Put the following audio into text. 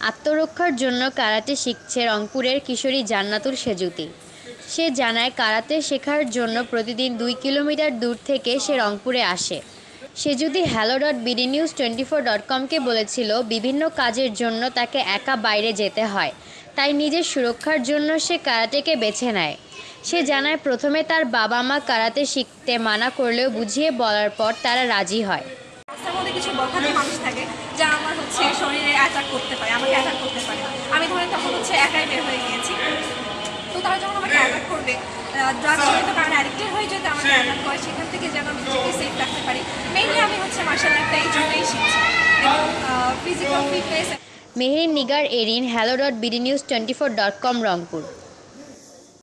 আত্মরক্ষার জন্য কারাতে শিখছে রংপুরের কিশোরী জান্নাতুল সেজুতি। সে জানায় কারাতে শেখার জন্য প্রতিদিন দুই কিলোমিটার দূর থেকে সে রংপুরে আসে। সে যদি hello dot BD news twenty four dot কমকে বলেছিল, বিভিন্ন কাজের জন্য তাকে একা বাইরে যেতে হয়, তাই নিজের সুরক্ষার জন্য সে কারাতেকে বেছে নেয়। সে জানায়, প্রথমে তার বাবা মা কারাতে শিখতে মানা করলেও বুঝিয়ে বলার পর তারা রাজি হয়। কিছু থাকে শরীরে অ্যাটাক করতে পারে আমাকে অ্যাটাক করতে পারে। আমি ধরেন তখন হচ্ছে একাই বের হয়ে গিয়েছি। তো তারা যখন আমাকে অ্যাটাক করবে ড্রাগ জড়িত কারণে অ্যাডিক্টেড হয়ে যদি আমাকে অ্যাটাক করে সেখান থেকে যেন নিজেকে সেফ রাখতে পারি। মেইনলি আমি হচ্ছে মার্শাল আর্টটা এই জন্যই শিখছি। Physical fitness Mehrin Nigar Erin hello dot BD news twenty four dot com Rangpur.